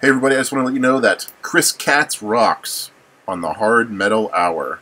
Hey everybody, I just want to let you know that Chris Katz rocks on the Hard Metal Hour.